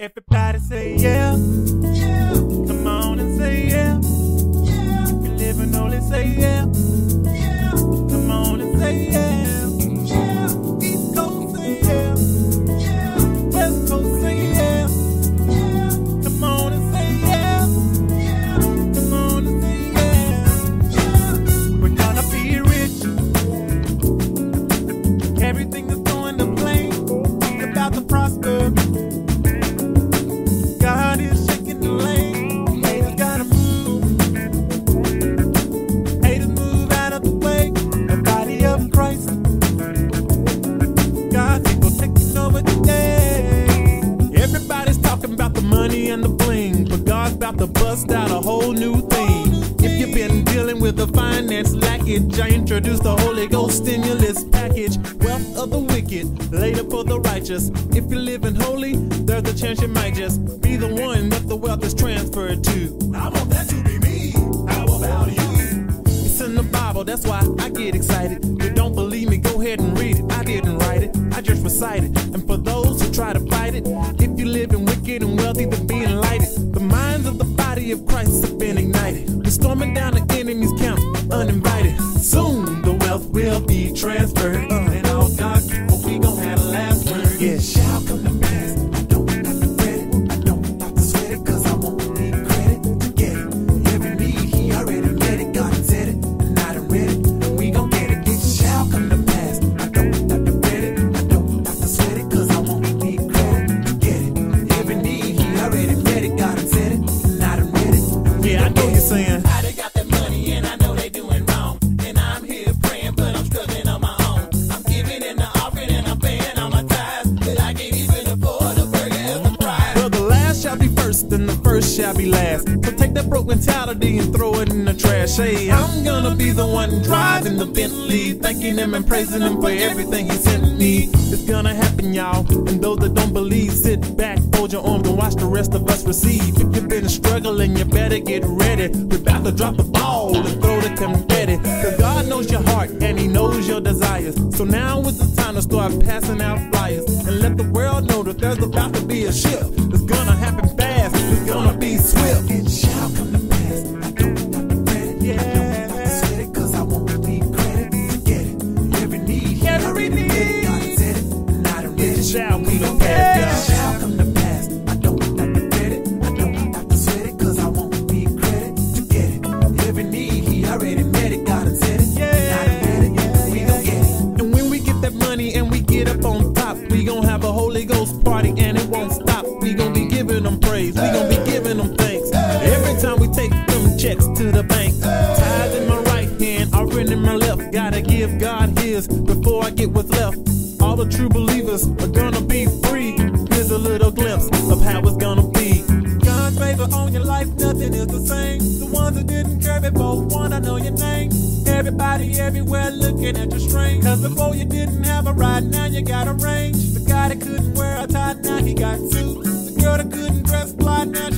Everybody say yeah. Yeah, the bling, but God's about to bust out a whole new thing. If you've been dealing with the finance lackage, I introduced the Holy Ghost stimulus package. Wealth of the wicked, later for the righteous. If you're living holy, there's a chance you might just be the one that the wealth is transferred to. I want that to be me. How about you? It's in the Bible, that's why I get excited. You don't believe me, go ahead and read it. I didn't write it, I just recite it. And for storming down the enemy's camp, uninvited. Soon the wealth will be transferred. And all God's people, we gon' have the last word. It shall shall be last. So take that broke mentality and throw it in the trash. Hey, I'm gonna be the one driving the Bentley, thanking him and praising him for everything he sent me. It's gonna happen, y'all. And those that don't believe, sit back, fold your arms, and watch the rest of us receive. If you've been struggling, you better get ready. We're about to drop the ball and throw the confetti. Cause God knows your heart and He knows your desires. So now is the time to start passing out flyers and let the world know that there's about to be a shift. Gonna be swift. It shall come to pass. I don't have to it. I don't have to sweat it, cause I won't need credit to get it. Every need, he Every already met it. God said it, and I done read It it. shall We be gon' the get past, it. shall come to pass. I don't have to it. I don't have to sweat it, cause I won't need credit to get it. Every need, he already left. Gotta give God His before I get what's left. All the true believers are gonna be free. Here's a little glimpse of how it's gonna be. God's favor on your life, nothing is the same. The ones who didn't care before wanna know your name. Everybody everywhere looking at your string. Cause before you didn't have a ride, now you got a range. The guy that couldn't wear a tie, now he got two. The girl that couldn't dress fly, now